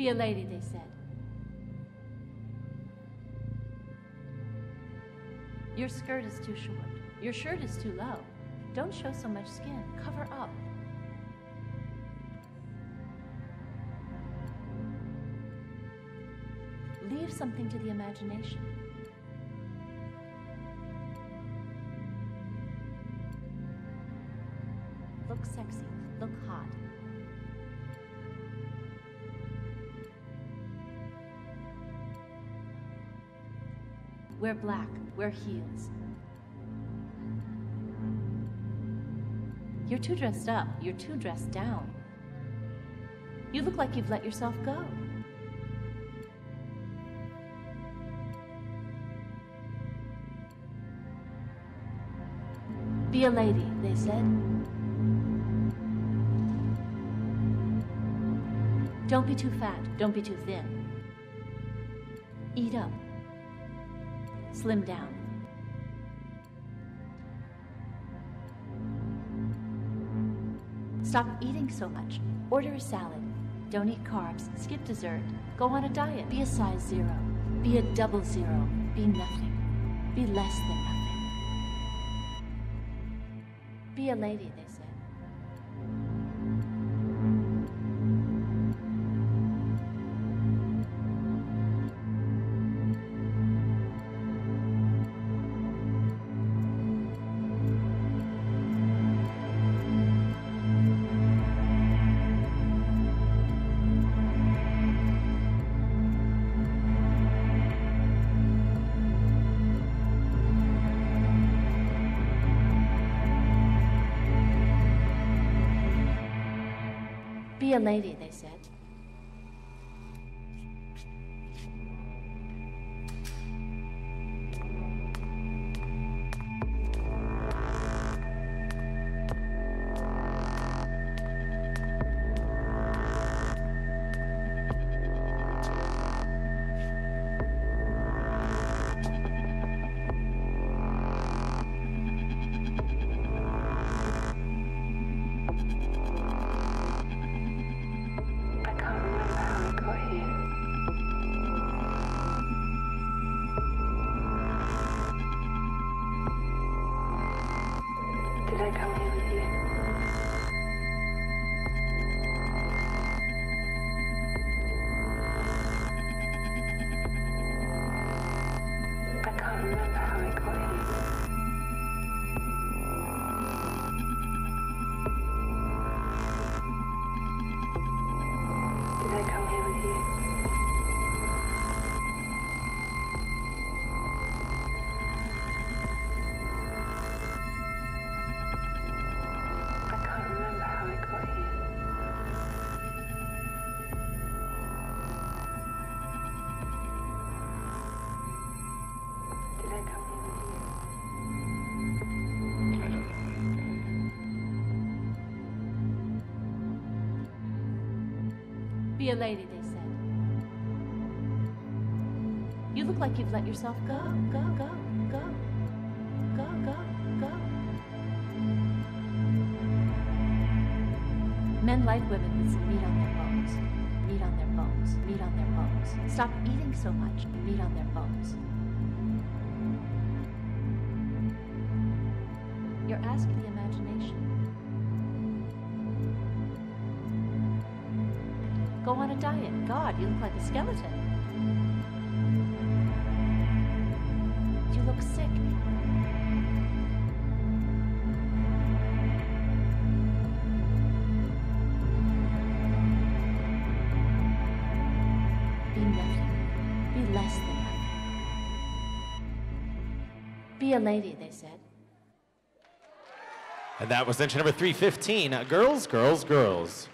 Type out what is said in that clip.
Be a lady, they said. Your skirt is too short. Your shirt is too low. Don't show so much skin. Cover up. Leave something to the imagination. Look sexy. Look hot. Wear black. Wear heels. You're too dressed up. You're too dressed down. You look like you've let yourself go. Be a lady, they said. Don't be too fat. Don't be too thin. Eat up. Slim down. Stop eating so much. Order a salad. Don't eat carbs. Skip dessert. Go on a diet. Be a size zero. Be a double zero. Be nothing. Be less than nothing. Be a lady, they said. Be a lady, they said. Did I come here with you? Be a lady, they said. You look like you've let yourself go, go, go, go, go, go, go. Men like women with some meat on their bones. Meat on their bones. Meat on their bones. Stop eating so much. Meat on their bones. You're asking the imagination. Go on a diet. God, you look like a skeleton. You look sick. Be nothing. Be less than nothing. Be a lady, they said. And that was entry number 315. Uh, girls, girls, girls.